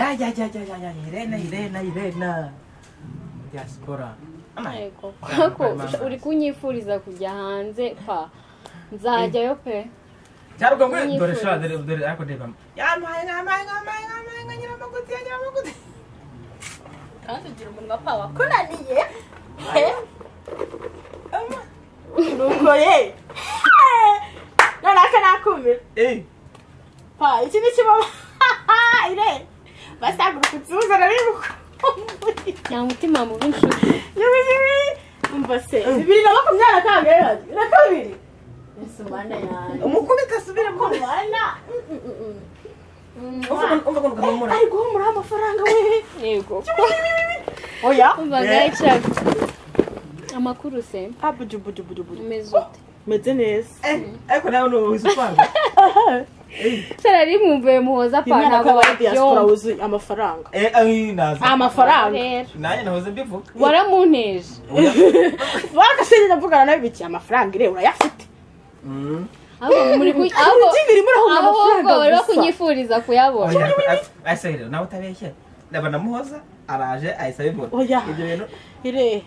ya ya ya ya ya ya irena irena irena diaspora. Yego. Uri kunyifuriza kujya hanze pa. Nzajyayo pe. Cyangwa ngo Unyifuza. dore sha dore dore ariko reba yamaye ngamaye ngamaye ngamaye ngira amaguti ngira amaguti kandi ugira umunwa pa wakunaniye nuko ye none aka nakumira. Pa iki ni kibaba ire nari bukumbuye nta mutima mubi nshuti umva se bibiri na makumyabiri na kabiri na kabiri yesu mana yanjye umukubita asubire mu mana umva ngo kamumura ari guhumuraho amafaranga we yego oya umva ngayicara amakuru se abujubujubujubuju umeze ute meze neza ariko nawe ni ubuzi upanga sarari mwumvuye muhoza pa rimwe na ntabwo kabiri diaspora wabyumva wuzuye amafaranga. Eh ayi naza. Amafaranga. Nanjye nahoze mbivuga. Waramunteje. Bagasize ndavugana nawe biki? Amafaranga ire urayafite. Mm. ahubwo bari gusa. kunyifuriza kuyabona. Nawe utabeshye. Ndaba namuhoza araje ahise abibona. Oya. ibyo bintu ire.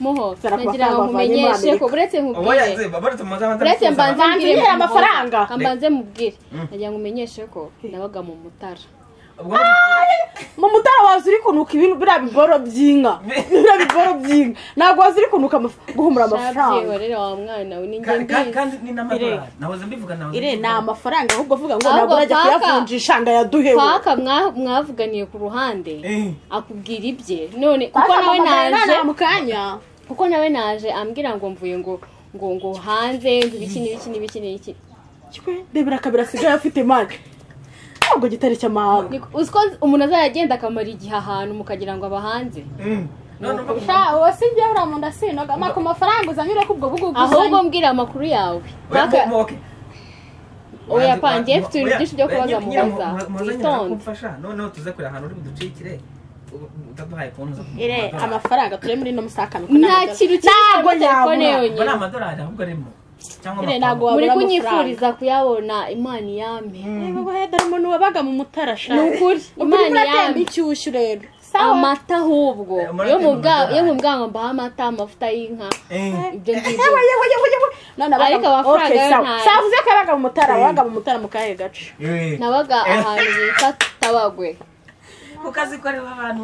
Muho nagira ngo nkumenyeshe ko buretse oya nkubwire buretse mbanze Banza mbwire amafaranga. kambanze mubwire. Mm. nagira ngo umenyeshe ko nabaga mu mutara. Mu mutara waza uri kunuka ibintu biriya biboro by'inka. Biriya biboro by'inka. Ntabwo waza uri kunuka guhumura amafaranga. kandi ni nahoze mbivuga nahoze ni amafaranga ahubwo avuga ngo ntabwo urajya kuyavunjisha ngo ayaduhewe paka mwa- mwavuganiye ku ruhande Eh. akubwira ibye. None kuko nawe naje kuko nawe naje ambwira ngo mvuye ngo ngo ngo hanze ngo ibiki n'ibiki n'ibiki n'ibiki Kwe, rebera kabiri asigaye afite mani ntabwo gitari cy'amahanga uzi ko umuntu azajya agenda akamara igihe ahantu mukagira ngo aba hanze Mm. none umva sha uwo si njyewe uriya muntu asinaga amako mafaranga uzanyure kubwo bugugu ahubwo mbwira amakuru yawe. Oya, Paka- mo- mo- okay. oya Wanze- pa njye wa- mfite ibintu byinshi byo kubaza nyine- nyine muhoza. mu- muhoza nyine witonde noneho tuze kureba ahantu uri buducikire amafaranga turi muri ino musakano nta kintu kiri kuri telefone ubwo ni yonyine amadolari ahubwo arimo muri kunyifuriza kuyabona imana iyampe dore umuntu wabaga mu mutara sha ni ukuri imana iyampe inshyushyu rero. Amata ahubwo. Eh, yo mu mu bwa madolari. yo mu bwango mbaha amata amavuta y'inka. Eh. ibyo ngibyo. none abaga Ariko amafaranga Okay, yo ntayo. sawa uvuze ko yabaga mu mutara wabaga mu mutara mu kahe gace? Eh. nabaga ahantu bita tabagwe. Ku kazi koreho abantu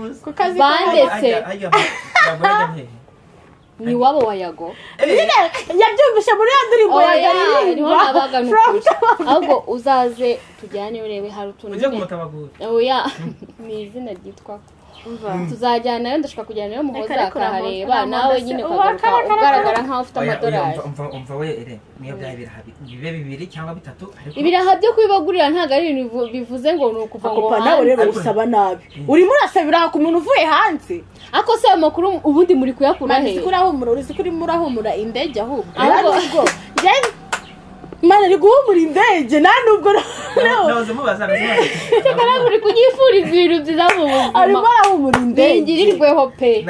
Banditse. Ajya- ajya- ajya- ajya hehe? Ni iwabo wa yago nyine yabyumvishe muri ya ndirimbo ya garirimba ahubwo uzaze tujyane urebe hari utuntu kumutabagura oya ni izina ryitwa tuzajyanayo ndashaka kujyanayo muhoza Reka, reka, akahareba nawe nyine Uwa, ukagaruka ugaragara nk'aho ufite amadolari umva- we ere niyo byaba birahabi bibe bibiri cyangwa bitatu ibiraha byo kubibagurira ntabwo ari ibintu bivu- bivuze ngo ni ukuva ngo akopa nawe rero hanze usaba nabi. Urimo urasabira ku muntu uvuye hanze. Ako se ayo makuru ubundi muri kuyakura mani he uzi ko urahumura uzi ko urimo urahumura indege ahubwo. Ahubwo- mani ari guhumura indege nta nubwo nahoze mubaza muri kunyifuriza ibintu byiza mu arimo buzima arahumura indege bingirirweho pe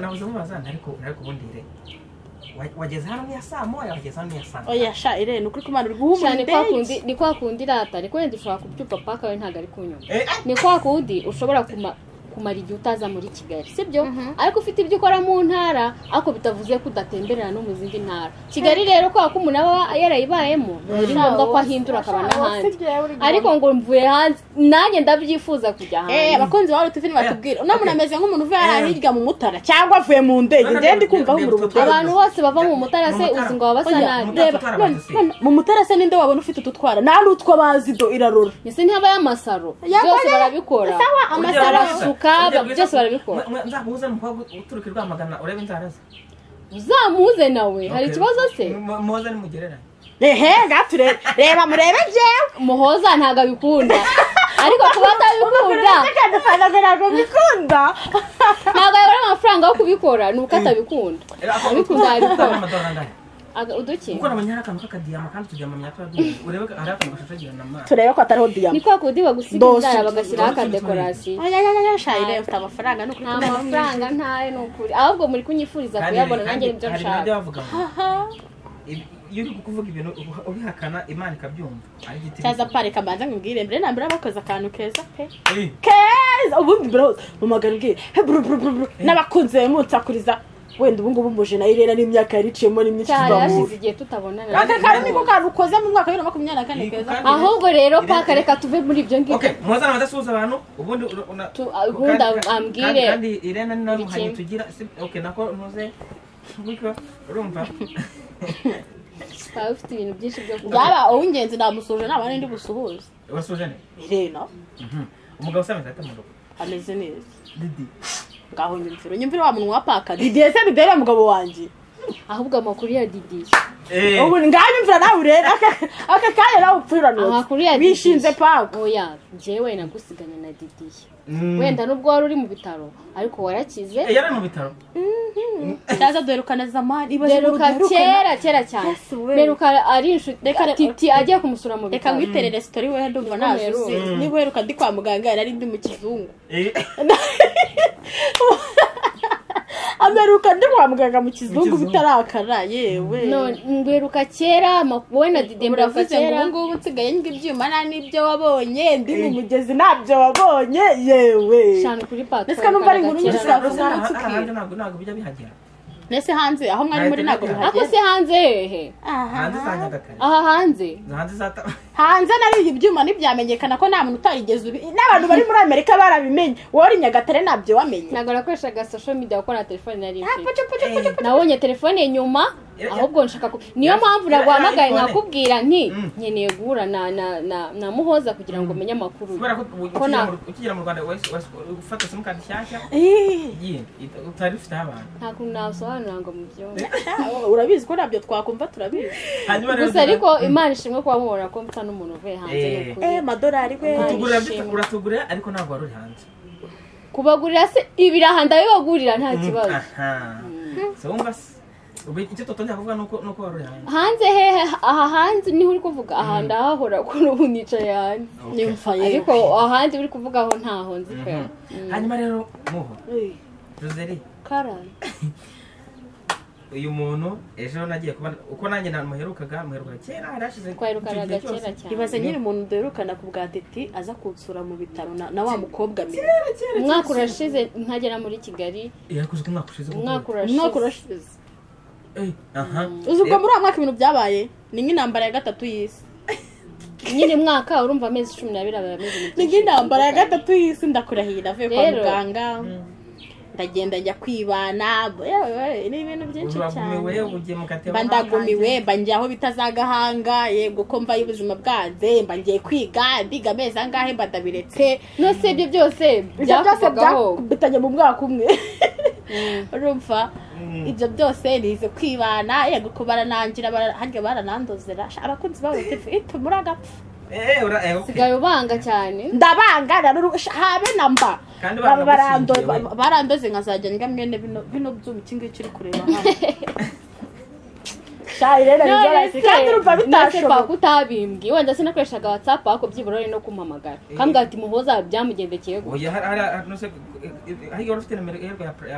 nahoze mubaza ariko ariko ubundi wa- wageze hano niya saa moya wageze hano niya saa oya sha irene ukuri ko mani uri guhumura cyane kwa kundi indege ni kwa kundi rata ariko wenda ushobora kubyuka paka we ntabwo ari kunyuma Eh, ni kwa kundi ushobora kuma kumara igihe utaza muri kigali sibyo ariko ufite ibyo ukora mu ntara ariko bitavuze ko udatemberera no mu zindi ntara kigali rero kubera ko umuntu aba yarayibayemo biba ari ngombwa ko ahindura akaba n'ahandi ariko ngo mvuye hanze nanjye ndabyifuza kujya Eh, hanze abakunzi bawe tufite batubwira uno muntu Okay. ameze nk'umuntu uvuye hariya Eh. hirya mu mutara cyangwa avuye mu ndege ngende kumva reba- ubutara abantu bose bava mu mutara se uzi ngo baba basa nabi mu mutara se ninde wabona ufite ututwara nta n'utwo bazi do irarora ese ntihabayo amasaro Yakoze- byose barabikora amasaro barasuka byose barabikora nzakubuza umukobwa uturuka i rwamagana urebe inzara ze uzamuze nawe hari ikibazo se Mu- muhoza nimugereranye ehe gature reba murebe jewe muhoza ntabwo abikunda ariko kuba atabikunda ntabwo yabura amafaranga yo kubikora ni uko atabikunda Abikunda yabikora. Uduki? Kuko nabonye hari akantu k'akadiyama kandi utudiyama myaka urebe ko hari akantu gashashagirana amazi turebe ko atariho ni diyama kwa kundi bagusiga inzara bagashyiraho akadekorasiyo shayire ufite amafaranga ni ukuri nta mafaranga ntayo ni ukuri. Ahubwo muri kunyifuriza kuyabona nanjye ni byo nshaka. iyo uri kuvuga ibintu ubi- ubihakana imana ikabyumva. Cyaza parika mbanza nkubwire mbere na mbere bakoze akantu keza pe. Keza! Ubundi bro bro bro bro n'abakunzi be munsakuriza wenda ubu ngubu umuje na yo irera n'imyaka yariciyemo ni myinshi cyane yashize igihe tutabonana. Aka kari niko kantu ukoze mu mwaka wa bibiri na makumyabiri na kane keza. ahubwo rero paka reka tuve muri ibyo ngibyo. Okay muzana badasuhuza abantu ubundi ubundi kandi- ambwire kandi irena ni nawe muhanyi tugira okay nako ntuze wiko urumva. Twaba ufite ibintu byinshi byo kuvuga. Byaba uw'ingenzi namusoje naba n'indi busuhuze wasuje ne? Irena Mhm. umugabo mu rugo. Ameze neza. Didi. Ngaho nyumvira unyumvire wa muntu wa paka didiye se didiye mugabo wanjye? Ahubwo amakuru ya didi. Eh. Ubu ngaho nyumvira nawe urera aka- kanya nawe upfira amakuru ya Didi. wishinze paka oya njyewe nagusiganye na didi. Mm. wenda nubwo wari uri mu bitaro ariko warakize. Eh, yari mu bitaro. Cyaza duherukana zamani ibaze kera kera cyane. Beruka ari inshuti Reka- titi agiye kumusura mu reka bitaro. ngwiterere sitori we ndumva nazuze niba uheruka ndi kwa muganga yari ndi mu kizungu. Eh. ameruka ndi kwa muganga mu kizungu. bitarakara yewe. Mberuka kera wowe na didi mberuka kera. ubu ngubu nsigaye njya ibyuma nta n'ibyo wabonye ndi mu mugezi ntabyo wabonye yewe. Shana kuri pato Ndetse numva ari inkuru nyinshi zavuze ntabwo bijya bihagera. Nese hanze? Aho mwari muri ntabwo Ariko ako bihageze se hanze hehe? Hanze za Aha. nyagatare aha hanze? Hanze nariye ibyuma ntibyamenyekana ko nta muntu utarigeze ubi n'abantu bari muri amerika barabimenye. Wowe uri nyagatare ntabyo wamenye. Ntabwo nakoreshaga social media kuko na telefone nari Ah, mfite pucu, pucu. nabonye telefone nyuma ahubwo nshaka niyo mpamvu naguhamagaye nkakubwira nti Mm. nkeneye guhura na na na na muhoza kugira ngo umenye amakuru. Kubera ko Ko ukigera mu- rwanda ufata simukadi nshyashya? Eh, utari ufiteho abantu. Nta kuntu nasobanura ngo mubyumve urabizi ko ntabyo twakumva turabizi. Hanyuma rero gusa ariko imana ishimwe kuba mubona ko msa n'umuntu uvuye hanze Eh. eh madorari we. Uratugurira ariko ntabwo wari uri hanze. Kubagurira se ibiraha ndabibagurira nta kibazo. Wumva se ubu icyo tutongera kuvuga ni uko uri hanze hehe aha hanze ni ho uri kuvuga. Aha ndahahora ko n'ubu nicaye hanze. Nyumva yewe ariko ahandi uri kuvuga aho ntaho nzi pe. Hanyuma rero muho. Joseri karani uyu muntu ejo nagiye kuba uko nanjye namuherukaga muheruka kera hari hashize twaherukanaga kera cyane. Ibaze nyine umuntu duherukana ku bwa teti aza kunsura mu bitaro na wa mukobwa mbere umwaka urashize nkagera muri kigali. Yakozwe umwaka ushize umwaka urashize. Uzi ubwo muri uwo mwaka ibintu byabaye? Ni nk'intambara ya gatatu y'isi. Nyine mwaka urumva amezi cumi n'abiri aba ameze ni nk'intambara ya gatatu y'isi ndakurahira avuye kwa muganga. Ndagenda njya kwibana. Ni ibintu byinshi cyane. mba ndagumiwe mba ngiye aho bita za gahanga. Yego ko mva y'ubuzima bwanze mba ngiye kwiga ndiga amezi angahe mba ndabiretse. Nose ibyo byose byakuvagaho byakubitanye mu mwaka umwe. Mm. urumva? Ibyo byose nize kwibana yego ko baranangira bara- harya baranandozera abakunzi babo batifu itu muri agapfa eh eh sigaye ubanga cyane. Ndabanga habe na mba. Barandoze nkazajya ndya mwene bino byuma iki ngiki uri kureba hano. kandi urumva bitashoboka utabimbwiye wenda sinakoreshaga whatsapp ariko byibura no kumpamagara kambwira ati muhoza byamugendekeye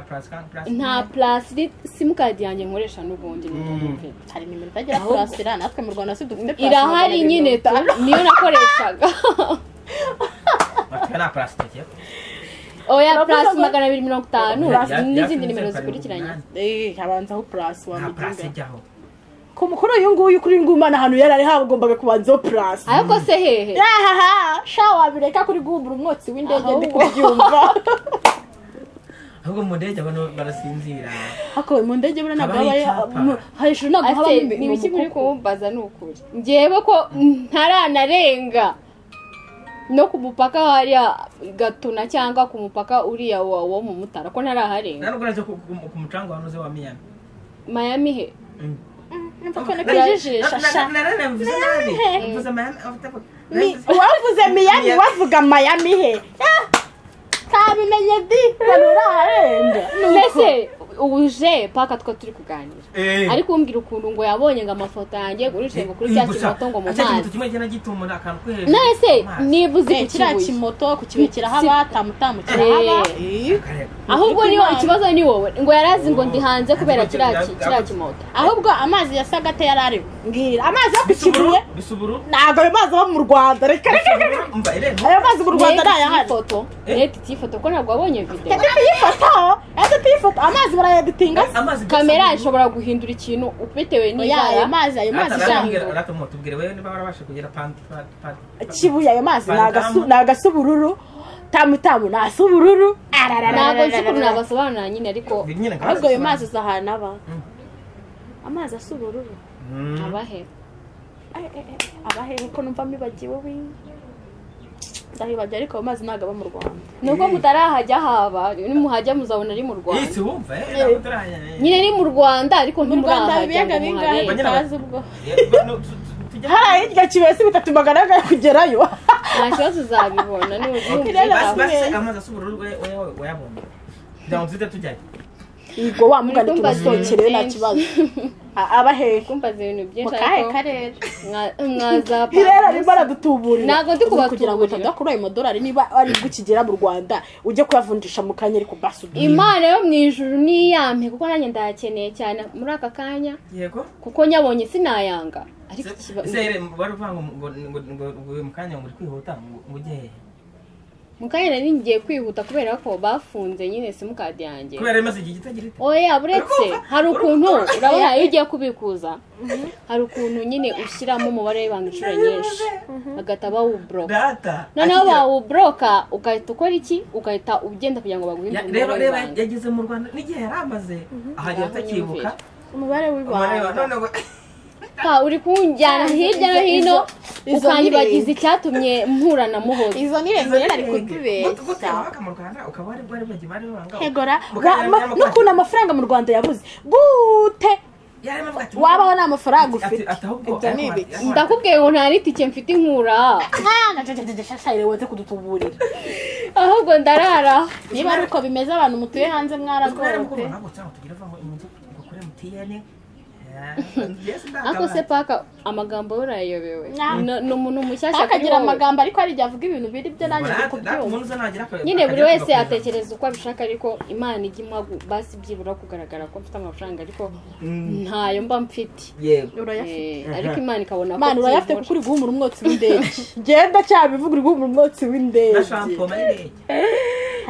plus nta plus simukadi yanjye nkoresha n'ubundi ntibyumve hari nimero itagira Ahubwo- purasira natwe mu rwanda si dufite purasi irahari nyine niyo nakoreshaga. Bafite na plus take oya ngo- magana abiri mirongo itanu. N'izindi nimero zikurikiranye. Eh, habanzaho purasi ijyaho kuri uyu nguyu kuri ngumana ahantu yari ari hagombaga kubanzaho purasi ariko se hehe yahaha sha wabireka kuri guhumbura umwotsi w'indege ndi kubyumva ahubwo mu ndege abantu barasinzira hako mu ndege buriya ntabwo habaye hejuru ntabwo habamo ni ibiki muri kumbaza ni ukuri ngewe ko ntaranarenga no ku mupaka hariya gatuna cyangwa ku mupaka uriya wo mu mutara ko ntaraharenga ntabwo urajya ku mucanga wanuze wa Miami? Mayami he. Numva ko nakwijijisha sha narabivuze nabi mvuze Miami afite Mi- wavuze miyami wavuga mayami he. Ah, kabimenye di hano uraharenga mbese uje paka twa turi kuganira. Eh. ariko umbwira ukuntu ngo yabonye ngo amafoto yanjye urishe ngo kuri cya kimoto ngo mu mazi. nese niba uzi Eh, ku kiriya kibuye kimoto ku kibuye kirahaba tamutamu kirahaba Eh. Ahubwo niwo ikibazo ni wowe ngo yari azi ngo ndi hanze kubera kiriya ki- kiriya kimoto. Ahubwo amazi yasaga ate yari ariho mbwira amazi yo ku kibuye ntabwo ayo mazi aba mu rwanda. Reka reka reka reka. ayo mazi mu rwanda ni ayahari leta ifoto ko ntabwo wabonye video? Yajya tuyifoto yajya tuyifoto amazi amazi kamera ishobora guhindura ikintu bitewe oya n'ibara ayo mazi ayo mazi kibuye ayo mazi ni agasa ubururu. Tamutamu ni asa ubururu. Ntabwo nzi ukuntu nabasobanurira nyine ariko ahubwo ayo mazi uzi ahantu aba. Mm. amazi asa ubururu. Abahe Eh, eh, eh, aba hehe ko numva mibagiwe we. Ndahibagiwe ariko ayo mazi ntabwo aba mu rwanda. Nubwo mutarahajya haba nimuhajya muzabona ari mu rwanda. Nyine ni mu rwanda ariko ntimurahajya ngo muharebe hariya hirya kibesi bitatu magana ane kugerayo. Nta kibazo uzabibona ni Okay, Rero basi basi basigaye. amazi asa ubururu wayabonye kugira ngo tujye tujyayo. Yego wa mugani Muri kumva tubasohokerewe nta kibazo aba hehe kumbaza ibintu byinshi ariko karere mwa- mwazapanga irera arimo aradutuburira Ntabwo ndi Uzi kugira ngo kubatuburira. utajya kuri ayo madolari niba ari bwo ukigera mu rwanda ujye kuyavunjisha mu kanya ariko basi uduhe imana yo mu ijuru niyampe kuko nanjye ndayakeneye cyane muri aka kanya yego kuko nyabonye sinayanga ariko ikiba- ese rero wari uvuga ngo ngo ngo ngo ngo uyu mu kanya ngo uri kwihuta ngo ngo ujye hehe mu kanya nari ngiye kwihuta kubera ko bafunze nyine simukadi yanjye. Kubera imaze igihe kitagira ite? Oya buretse. Hari ukuntu urabona iyo ugiye kubikuza. Hari ukuntu nyine ushyiramo umubare w'ibanga inshuro nyinshi. Bagahita bawuboroka noneho bawuboroka ugahita ukora iki? Ugahita ugenda kugira ngo Ya- baguhindure reba yageze mu rwanda. N'igihe yari amaze ahagera Ngaho atakibuka umubare w'ibanga. uri kunjyana hirya no hino ukanyibagiza ni icyatumye mpura na muhoza izo ni izo remera ari kutubeshya hegora n'ukuntu amafaranga mu rwanda yabuze gute wabaho nta mafaranga ufite ndakubwiye ngo nta n'itike mfite inkura woze kudutuburira ahubwo ndarara niba ari uko bimeze abantu mutuye hanze mwaragote mukuru ntabwo cyangwa tugire vuba ngo inzu ngo kuri MTN ariko se paka amagambo yo urayayobewe. Ni- umuntu mushyashya kuri akagira wowe amagambo ariko hari igihe avuga ibintu biri byo nanjye ndi kubyumva nyine buri wese yatekereza uko abishaka ariko imana ijya impa gu- basi byibura kugaragara ko mfite amafaranga ariko Mm, ntayo mba mfite. Yego. Urayafite Eh, ariko imana ikabona ko mani urayafite kuko uri guhumura umwotsi w'indege. Genda cyabivuga uri guhumura umwotsi w'indege.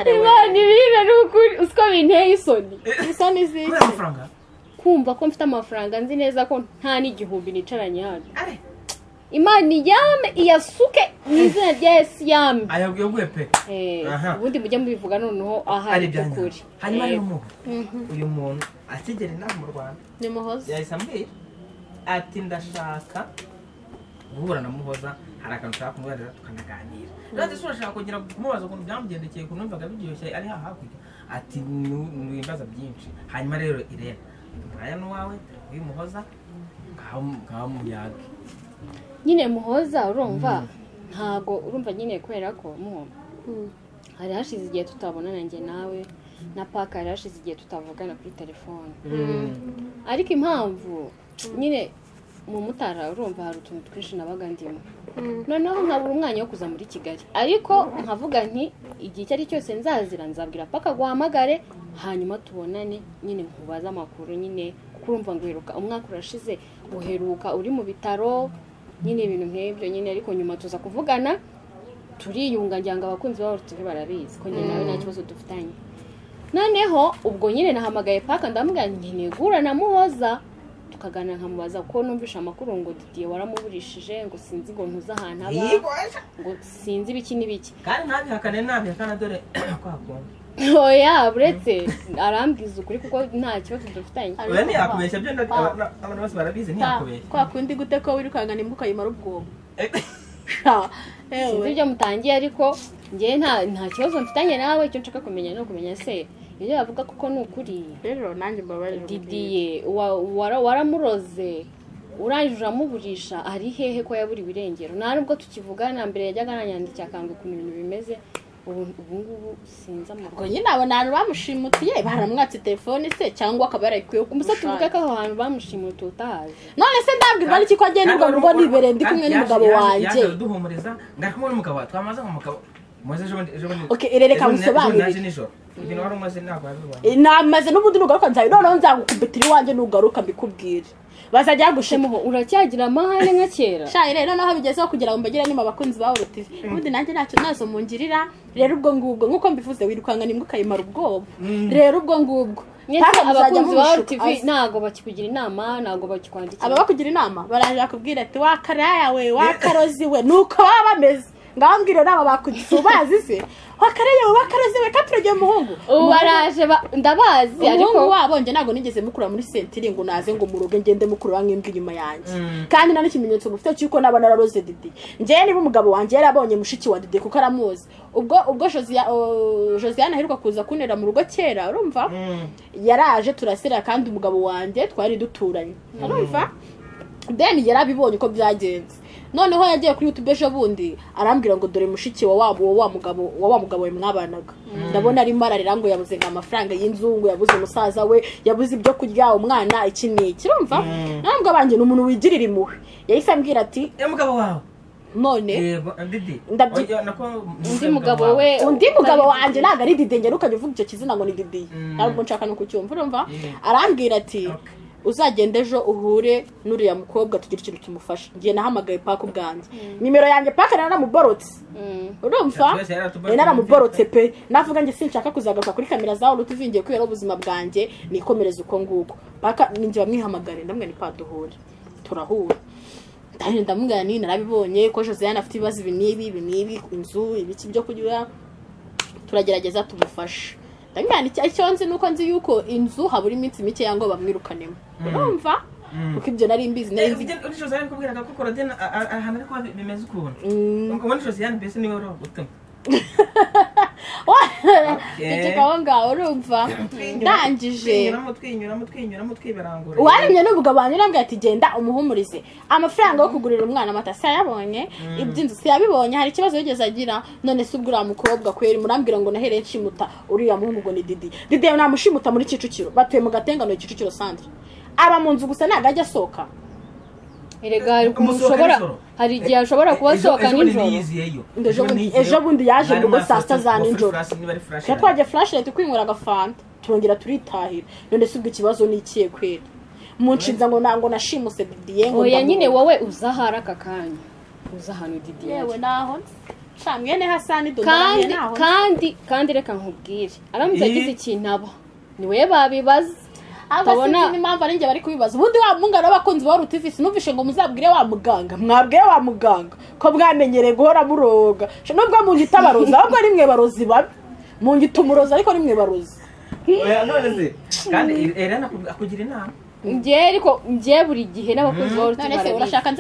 Imana ibibe ni ukuri usiko binteye isoni? Kubera amafaranga? Kumva ko mfite amafaranga nzi neza ko nta n'igihumbi nicaranye hano. Imana iyame iyasuke mu izina rya yesu yame. Ayabwiye pe. Eh, ubundi mujye mubivuga noneho ahari by'ukuri hanyuma Eh, rero umuntu uyu muntu akigera inaha mu rwanda. Ni muhoza yahise ambwira ati ndashaka guhura na muhoza. Hari akantu ushaka kumubaza tukanaganira. Rero ese urashaka kongera kumubaza ukuntu byamugendekeye ukuntu numvaga biryoshye ari hakurya. Ati "Nu- ni ibibazo byinshi. Hanyuma rero irene umwanya n'uwawe uyu muhoza ngaho ngaho muyage nyine muhoza urumva ntago urumva nyine kubera ko muho hari hashize igihe tutabonana njye nawe na paka hari hashize igihe tutavugana kuri telefone ariko impamvu nyine mu mutara urumva hari utuntu twinshi nabaga ndimo. Noneho nkabura umwanya wo kuza muri kigali. Ariko nkavuga nti igihe icyo ari cyo cyose nzazira nzabwira paka guhamagare hanyuma tubonane nyine nkubaze amakuru nyine kuko urumva ngo uheruka umwaka urashize uheruka uri mu bitaro nyine ibintu nk'ibyo nyine. Ariko nyuma tuza kuvugana turiyunga ngira ngo abakunzi babo turi barabizi ko njye nawe nta kibazo dufitanye. Noneho ubwo nyine nahamagaye paka ndamubwira nti nkeneye guhura na muhoza. Tukaganira nkamubaza ko numvishe amakuru ngo didiye waramuburishije ngo sinzi ngo ntuze ahantu aba. Ngo sinzi ibiki n'ibiki. Kandi ntabihakane ntabihakana dore kwa kundi. Oya buretse arambwiza ukuri kuko nta kibazo dufitanye. Oya ntiyakubeshya byo abantu bose barabizi ntiyakubeshya kwa kundi gute ko wirukanga nimba ukayimara ubwoba. Sinzi ibyo mutangiye ariko nta nta kibazo mfitanye nawe icyo nshaka kumenya ni ukumenya se. Ibyo bavuga kuko ni ukuri rero nanjye mbabarira didiye wa- wara- waramuroze urangije uramuburisha ari hehe ko yaburiwe irengero nta nubwo tukivugana mbere yajyaga ananyandikira akanga ukuntu ibintu bimeze ubu ubu ngubu sinzi ubwo amakuru nyine abo ni abantu bamushimutiye baramwatse telefone se cyangwa akaba yarayikuyeho ku gusa musozi tuvuge ko aho hantu bamushimiye tutahazi none se ndabwirwa n'iki ko agenda ubwo rugo nibereye ndi kumwe n'umugabo wanjye yaje duhumuriza ngari kumwe n'umugabo twamaze nk'umugabo muze ejo bundi ejo bundi bundi- musobanurire. Wari umaze ntabwo wabibona Eh, namaze n'ubundi nugaruka nzawe noneho nzagukubitira iwanjye nugaruka mbikubwire. Bazajya bagushema shemuho uracyagira amahane nka kera? Shayi rero noneho bigezeho kugira ngo mbagire niba abakunzi ba TV ubundi nanjye ntacyo na zo mungirira rero ubwo ngubwo nk'uko mbivuze wirukanga nimwe ukayimara ubwoba. Rero ubwo ngubwo. Muzajya abakunzi ba mumushuka. tv Azi- ntabwo bakikugira inama ntabwo bakikwandikira. Aba bakugira inama. Baraje bakubwira ati wakaraya we wakarozi we. Nuko baba bameze. Ngaho mbwira inama bakugira ubazi se wakaraya we wakarozi we katurage umuhungu ubu baraje ba- ndabazi ariko umuhungu wabo njye ntabwo nigeze mukura muri sentiri ngo naze ngo muruge ngende mukuru nk'imbwa inyuma yanjye. Mm. kandi nta n'ikimenyetso mufite cy'uko naba nararoze didi. Njyewe niba umugabo wanjye yarabonye mushiki wa didi kuko aramuzi. Ubwo ubwo josiane aheruka kuza kunera mu rugo kera urumva? Mm. yaraje turasera kandi umugabo wanjye twari duturanye. Urumva? Deni yarabibonye uko byagenze. Noneho yagiye kuri youtube ejo bundi arambwira ngo dore mushiki wa wa wa wa mugabo wa wa mugabo we mwabanaga. Ndabona arimo ararira ngo yabuze ngo amafaranga y'inzu ngo yabuze umusaza we yabuze ibyo kurya umwana iki n'iki urumva? Mm. ntabwo abanjye ni umuntu wigirira impuhwe. Yahise ambwira ati Eh, mugabo wawe? None nako- undi mugabo we undi mugabo wanjye ntabwo ari didi ngera ukajya uvuga icyo kizina ngo ni didi. Mm. ntabwo nshaka no kucyumva urumva? Arambwira ati. Uzagenda ejo uhure n'uriya mukobwa tugira ikintu tumufasha ngiye nahamagaye paka ubwanjye nimero yanjye paka naramuborotse Mm. urumva? Naramuborotse pe. Navuga njye sinshaka kuzagaruka kuri kamera zawe utuvingiye kubera ubuzima bwanjye nikomereza uko nguko. Paka ninjye bamwihamagare ndamwe ni paduhure turahura. Ndahenda ndamubwira ni narabibonye ko josiane afite ibibazo ibi n'ibi ibi n'ibi inzu ibiki byo kurya. Turagerageza tumufashe. Icyo nzi ni uko nzi yuko inzu habura iminsi mike ngo bamwirukanemo urumva? Mm. kuko ibyo nari mbizi nari nzi uri josiane kubwiraga ko korodina ahantu ari kuba bimeze ukuntu. Mm. ubundi josiane mbese ni we wari gutuma ceceka aho ngaho urumva. Ndangije. Twinyuramo twinyuramo twinyuramo twibarangura uwaremye n'umugabo wanjye urambwira ati genda umuhumurize. Amafaranga yo kugurira umwana amata sayabonye iby'inzu siyabibonye hari ikibazo yigeze agira none se ubwo uriya mukobwa kweri murambwira ngo nahereye nshimuta uriya muhungu ngo ni didi. Didi namushimuta muri kicukiro. Batuye mu gatengano kicukiro sandre aba mu nzu gusa ntabwo ajya asohoka. Erega hari ukuntu ushobora hari igihe ashobora kuba asohoka nijoro. Ejo bundi- yaje mu rugo saa sita za nijoro. tujya twagiye flashlight kwinywera agafanta. Turongera turitahira. None se ubwo ikibazo ni ikihe kweri? Munshinza ngo ntabwo nashimuse didiye ngo nyine wowe uza ahari aka kanya? Uza ahantu didi yewe naho mwene hasani dodarahiye kandi kandi kandi reka nkubwire. Aramutse agize ikintu aba ni we babibaza. Sinzi n'impamvu ari njye bari kubibaza. Ubundi wa mungana w'abakunzi ba rutivisi numvishe ngo muzabwire wa muganga. Mwabwire wa muganga. Ko mwamenyereye guhora muroga. Nubwo mungita barozi ahubwo ari mwe barozi babi. Mungita umurozi ariko ni mwe barozi kandi Elena akugira inama. Njye ariko njye buri gihe n'abakunzi ba none se urashaka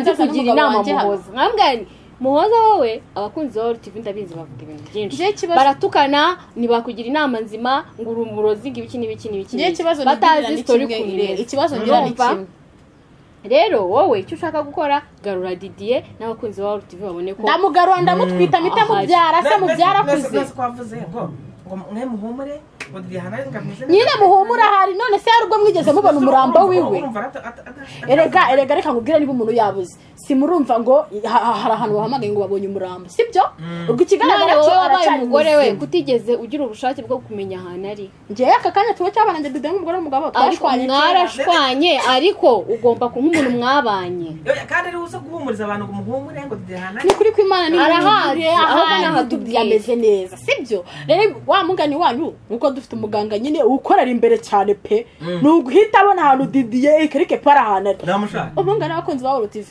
nza kugira inama muhoza nkambwira nti muhoza wowe abakunzi ba tv ndabizi bavuga ibintu byinshi baratukana ntibakugira inama nzima ngo uri umurozi ngo ibiki n'ibiki n'ibiki batazi sitori imeze ikibazo ngira ni Urumva? kimwe rero wowe icyo ushaka gukora garura didiye n'abakunzi ba tv babone ko ndamugarura ndamutwita mpita ahari. mubyara se mubyara akuze ngo mwe muhumure nyine muhumura ahari none se hari ubwo mwigeze mubona umurambo wiwe? erega erega reka nkubwire niba umuntu yabuze. Simurumva ngo ha- ha- hari ahantu bahamagaye ngo babonye umurambo sibyo? Ubwo none ikigaragara cyo wabaye umugore we kutigeze ugira ubushake bwo kumenya ahantu ari. Njyewe aka kanya tuba cyabana njye dude nk'umugore n'umugabo ariko twashwanye mwarashwanye ariko ugomba kuba umuntu mwabanye. Kandi ari uza guhumuriza abantu ngo muhumure ngo Diana ni kuri kw'imana ni ahubwo nahatubwiye. yameze neza sibyo? Rero wa mugani wanyu nk'uko dufite umuganga nyine ukorera imbere cyane pe. Ni uguhita abona ahantu didiye ikarike pe ari ahantu ari ndamushaka umugani w'abakunzi ba TV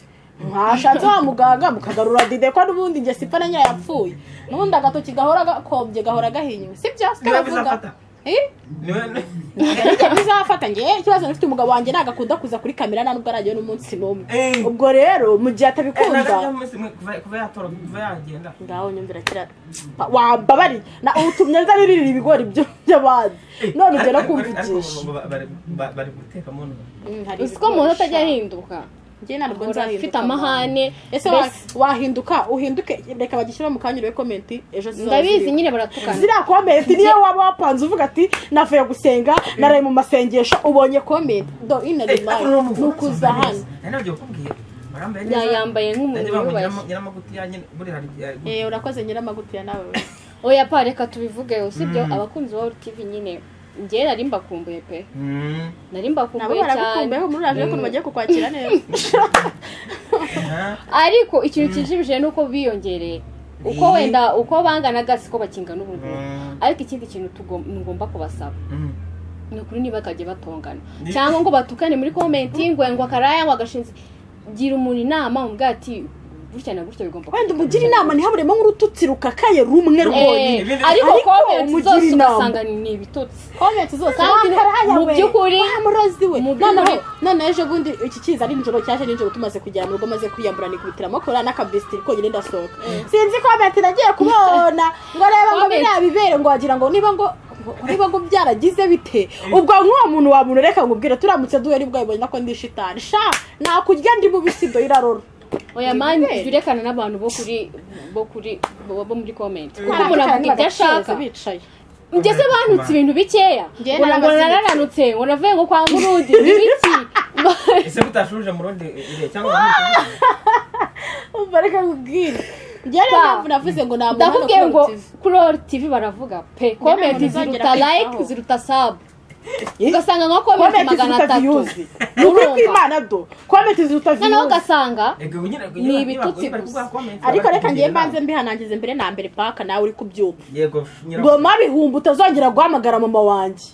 mwashatse wa muganga mukagarura dide ko n'ubundi njye sipfa na yapfuye. N'ubundi agatoki gahora gakombye gahora gahinyuye sibyo? Siko ni we bavuga? Bizafata Eh? ni we Njye bizafata njye ikibazo nifite umugabo wanjye ntabwo akunda kuza kuri kamera nta nubwo aragiye n'umunsi n'umwe Eh. ubwo rero mu gihe atabikunda kuva yatora kuva yagenda ngaho nyumvira kira wambabari na utumye nza biririra ibigori byo by'abandi none ugera Mm, hari uzi ko umuntu utajya ahinduka afite amahane. ese wahinduka uhinduke reka bagishyira mu kanya urebe komenti ejo zizaba ndabizi nyine baratukana. Ziriya komenti niyo waba wapanze uvuga ati navuye gusenga naraye mu masengesho ubonye komenti do Eh, ariko uwo ni ukuza hano. nari nagiye kukubwira warambaye Ya- yambaye nk'umuntu wiyubashye. Eh, urakoze nyiramagutiya nawe. We. oya pa reka tubivugeho sibyo Mm. abakunzi ba tv nyine njyewe nari mbakumbuye pe. Mm. nari nabo mbakumbuye cyane. baragukumbuyeho muri uraje ukuntu bagiye kukwakira neza ariko ikintu kijimije ni uko biyongereye uko wenda uko banganaga siko bakingana ubu ngubu Mm. ariko ikindi kintu tugom- ngomba kubasaba. Ni ukuri ntibakajye batongana. Ni- cyangwa ngo batukane muri komenti ngo ngo akaraya ngo agashinze. Gira umuntu inama umubwira ati gutya na gutya bigomba wenda umugire inama ntihaburemo nk'urututsi rukakaye rumwe Eh, rwonyine Ibindi- ariko komenti umugira zose ugasanga ni ibitutsi. Komenti zose. Mu we. by'ukuri- wa murozi we. mu noneho ejo bundi iki kiza ari nijoro cyaje nijoro tumaze kugera mu rugo maze kwiyambura nikubitiramo kora n'akabisitiri konyine ndasohoka. Sinzi komenti nagiye kubona. Ngo reba ngo Comment. biriya bibere ngo wagira ngo niba ngo niba ngo byaragize bite? Ubwo nk'uwo muntu wa muntu reka ngubwire turamutse duhuye ni bwo wabibonye nako ndi shitani. Sha! Nakurya ndi mubisi do irarora. Oya mani Ibibere. jya urekana n'abantu bo kuri bo kuri bo muri komenti kuko umuntu avuga ibyo ashaka. Se bantutse ibintu bikeya. Ngo nararanutse ngo navuye ngo kwa murudi ibiki ese mutashuje mu rundi ire cyangwa umva reka nkubwire. Ndakubwiye ngo kuri TV. kuri ori tivi baravuga pe. Komenti ziruta like kwitaho. ziruta sabu ugasanga nka komenti magana atatu. Ni ukuri kw'imana do komenti ziruta noneho ugasanga Ni ibitutsi gusa. ariko reka ngiye mbanze mbihanangize mbere na mbere paka nawe uri kubyumva. Yego ngo mabihumbi utazongera guhamagara mama wanjye.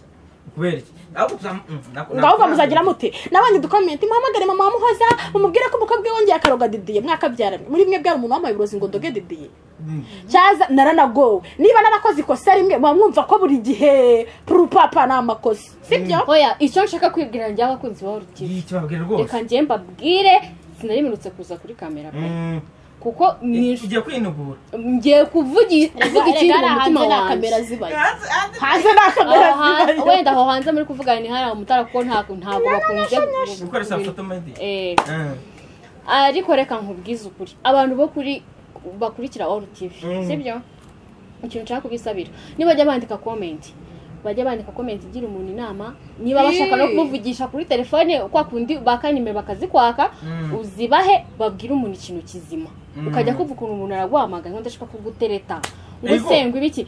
Kubera iki? Ahubwo mm, nako- muzagira mute nabandi dukomenti muhamagare mama wa muhoza mumubwire ko umukobwa we wongeye akaroga didiye. Mwakabyaranye muri mwe bwari umuntu wambaye uburozi ngo ndoge didiye. Mm. cyaza naranagowe. Niba narakoze ikosa rimwe muba mwumva ko buri gihe purupapa ni amakosa. Sibyo? Oya icyo nshaka kwibwira njye abakunzi ba ori tivi Iyi kibabwira rwose. Reka njye mbabwire sinarimirutse kuza kuri kamera pe. Mm. Kuko ni igiye kwinugura. Ngiye kuvuga ikindi mu mutima hanze nta wanjye. kamera zibaye Hanze- nta kamera zibaye wenda aho hanze muri kuvugana ni hariya umutara kuko ntabwo ntabwo bakunze gukoresha foto medi Eh, Mm. ariko reka nkubwize ukuri. Abantu bo kuri bakurikira all tv Mm. sibyo? Ikintu nshaka kubisabira niba bajya bandika komenti bajya bandika komenti igira umuntu inama niba bashaka no kumuvugisha kuri telefone kwa kundi baka nimero bakazikwaka Mm. uzibahe babwire umuntu ikintu kizima Mm. ukajya kuvuga ukuntu umuntu araguhamagara ngo ndashaka kugutereta ngo Ego. sengwe ibiki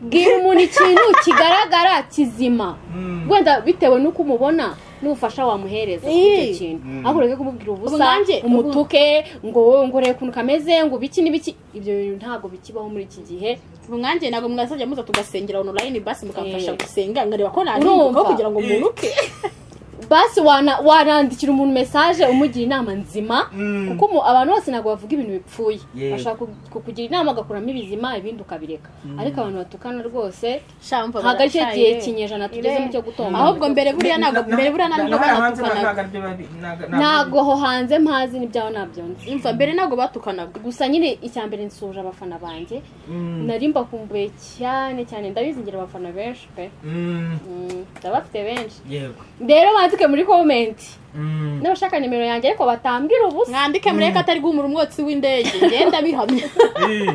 bwira umuntu ikintu kigaragara kizima Mm. wenda bitewe n'uko umubona n'ubufasha wamuhereza kuri icyo kintu Mm. ariko ureke kumubwira ubusa umutuke ngo wowe ngo reba ukuntu kameze ngo biki n'ibiki ibyo bintu ntabwo bikibaho muri iki gihe ubu mwanjye ntabwo mwazajya muza tugasengera online basi mukamfasha Eh. gusenga nkareba ko Urumva? nahinduka kugira ngo munuke basi wana- warandikira umuntu mesaje umugira inama nzima Mm. kuko abantu bose ntabwo bavuga ibintu bipfuye. Bashaka ku- kukugira inama agakuramo ibizima ibindi ukabireka. Ariko abantu batukana rwose ntabwo ari cyo barashaye. gihe kinyejana tugezemo cyo gutonga ahubwo mbere buriya ntabwo mbere buriya na- ntabwo banatukanaga ntabwo ari byo babi- ntabwo- ntabwo- ntabwo aho hanze mpazi n'ibyaho ntabyo nzi. Imva mbere ntabwo batukanaga gusa nyine icya mbere nsuje abafana banjye. Mm. nari mbakumbuye cyane cyane ndabizi ngira abafana benshi pe. Mm. Mm, ndabafite benshi. Yego. Rero bandike muri komenti Mm. n'abashaka nimero yanjye ariko batambwira ubusa. Mwandike mureke atari guhumura umwotsi w'indege. Ngenda bihamya.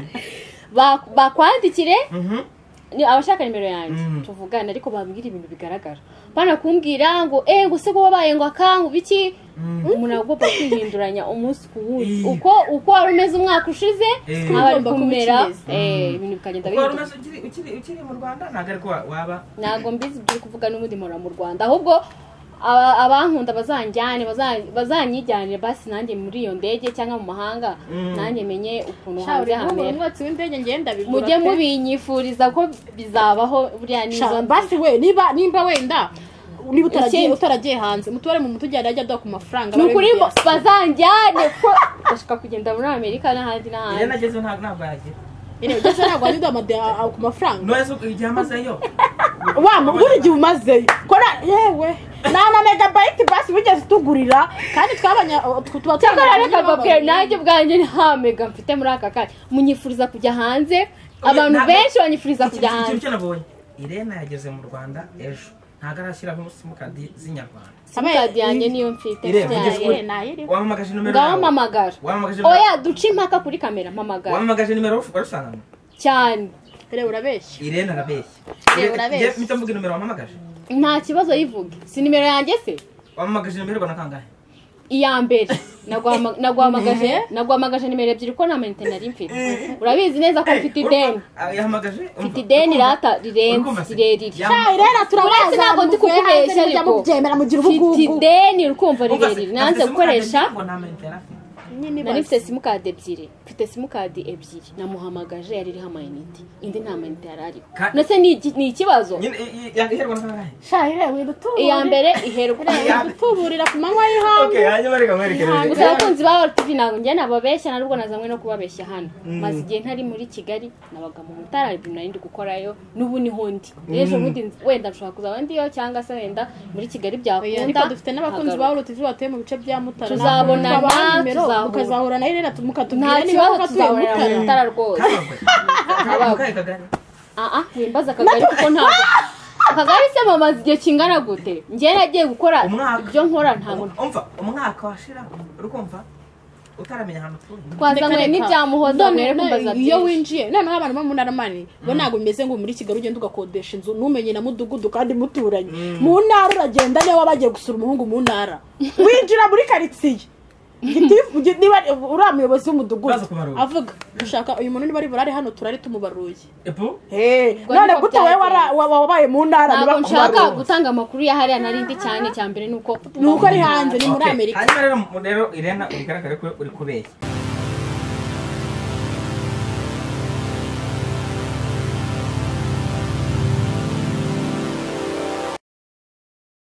Ba- bakwandikire. Mhm. ni abashaka nimero yanjye. Mm. tuvugane ariko bambwira ibintu bigaragara. Bana kumbwira ngo eh ngo se ko wabaye ngo akangu biki? Mm. umuntu agomba kwihinduranya umunsi ku wundi. Uko uko wari umeze umwaka ushize aba ari kumera eh, ibintu bikagenda bihinduka. umeze ukiri- mu rwanda ntabwo ariko wa- waba? Ntabwo mbizi ibyo kuvuga n'ubundi mpora mu rwanda. Ahubwo abankunda bazanjyane baza- bazanyijyanire basi nanjye muri iyo ndege cyangwa mu mahanga Mm. nanjye menye ukuntu hanze hamera. umwotsi w'indege ngenda bigura mujye mubinyifuriza ko bizabaho buriya nizo basi we niba nimba wenda niba utaragiye hanze mutware mu mutujyane ajya aduha ku mafaranga ni ukuri bazanjyane. Ko ndashaka kugenda muri amerika n'ahandi iyo n'ahandi ntabwo yagira. Ugeze ntabwo wajya uduha ku mafaranga nose igihe amazeyo wa mugura igihe umazeyo kora yewe nta na megabayiti basi wigeze utugurira kandi twabanya tuba cyakora reka mbabwire nanjye ubwanjye nta mega mfite muri aka kanya munyifuriza kujya hanze. Abantu benshi banyifuriza kujya hanze. irena yageze mu rwanda ejo. Ntabwo arashyiraho simukadi z'inyarwanda simukadi yanjye niyo mfite wamamagaje nimero yawe. Nimero oya duce impaka kuri kamera mpamagara wamamagaje nimero warusanganywe cyane. Reba urabeshya. Irene arabeshya Irene arabeshya. Njye mpita mvuga nimero wamamagaje? Nta kibazo yivuge. Si nimero yanjye se? Wamamagaje nimero rwanda kangahe iya mbere naguhamagaje naguhamagaje nimero ebyiri ko nta mayinite nari mfite urabizi neza ko mfite ideni Ah, mfite ideni rata rirenze rirerire Uretse ntabwo ndi kukubeshya ariko. mfite ideni urukumva Umva se, rirerire nanze gukoresha nari mfite simukadi ebyiri. Mfite simukadi ebyiri. Namuhamagaje yari iriho amayinite. Indi nta mayinite yari ariho. Ndetse ni iki- ni ikibazo? Iya mbere iherwa widutuburira ku manywa y'ihangu gusa abakunzi ba tv ntabwo njye nababeshya nabwo nazanywe no kubabeshya hano. Maze igihe ntari muri kigali nabaga mu mutara ibintu nari ndi gukorayo. N'ubu ni ho ndi. Ejo bundi wenda nshobora kuzaba ndiyo cyangwa se wenda muri kigali byakunda ariko dufite n'abakunzi ba TV batuye mu bice bya Mutara Tuzabonana. Mukazahura na Irene nta mukatubwira niba kibazo koko atuye tuzahurira mu mutara rwose aha wimbaza akagari kuko ntabwo akagari se mamaze igihe kingana gute? Njye nagiye gukora ibyo nkora ntabwo umva umwaka washira uri kumva utaramenya ahantu utuye. Twazanywe n'ibyamuhoza none kumbaza iyo byinshi. winjiye noneho abantu bo mu ntara mani bo ntabwo bimeze ngo muri kigali ugenda ugakodesha inzu ntumenye na mudugudu kandi muturanye. Mu ntara uragenda niba bagiye gusura umuhungu mu ntara. Winjira muri karitsiye. Uriya muyobozi w'umudugudu avuga dushaka uyu muntu niba ari burare hano turare tumubaruye. None gute wowe wabaye mu ntara ntabwo niba nshaka gutanga amakuru ya hariya narindi cyane cya mbere ni uko ni uko ari hanze ni muri amerika. Hanyuma rero rero irena bigaragare ko uri kubeshya.